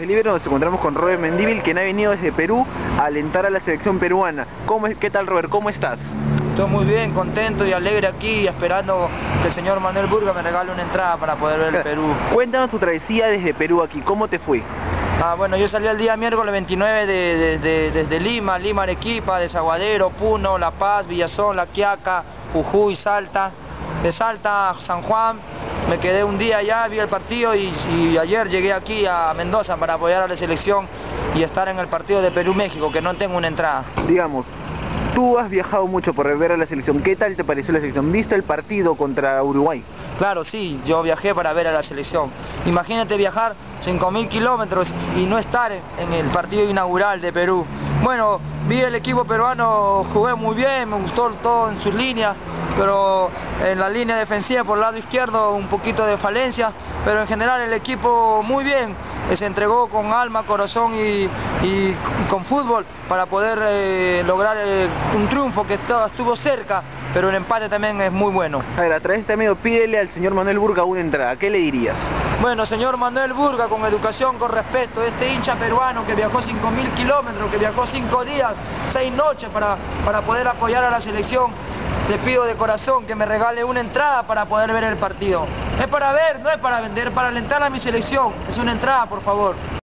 el libro nos encontramos con Robert Mendívil, quien ha venido desde Perú a alentar a la selección peruana. ¿Cómo, es- ¿Qué tal Robert? ¿Cómo estás? Estoy muy bien, contento y alegre aquí, esperando que el señor Manuel Burga me regale una entrada para poder ver el Perú. Cuéntanos tu travesía desde Perú aquí, ¿cómo te fue? Ah, bueno, yo salí el día miércoles 29 de, de- de- desde Lima, Lima, Arequipa, Desaguadero, Puno, La Paz, Villazón, La Quiaca, Jujuy, Salta. De Salta a San Juan, me quedé un día allá, vi el partido y, y ayer llegué aquí a Mendoza para apoyar a la selección y estar en el partido de Perú-México, que no tengo una entrada. Digamos, tú has viajado mucho por ver a la selección. ¿Qué tal te pareció la selección? ¿Viste el partido contra Uruguay? Claro, sí, yo viajé para ver a la selección. Imagínate viajar 5.000 kilómetros y no estar en el partido inaugural de Perú. Bueno, vi el equipo peruano, jugué muy bien, me gustó todo en sus líneas, pero en la línea defensiva por el lado izquierdo un poquito de falencia, pero en general el equipo muy bien, eh, se entregó con alma, corazón y, y- y con fútbol para poder eh, lograr eh, un triunfo que estaba- estuvo cerca, pero el empate también es muy bueno. A ver, a través de este medio pídele al señor Manuel Burga una entrada. ¿Qué le dirías? Bueno, señor Manuel Burga, con educación, con respeto, este hincha peruano que viajó 5.000 kilómetros, que viajó 5 días, 6 noches para, para poder apoyar a la selección, le pido de corazón que me regale una entrada para poder ver el partido. Es para ver, no es para vender, para alentar a mi selección. Es una entrada, por favor.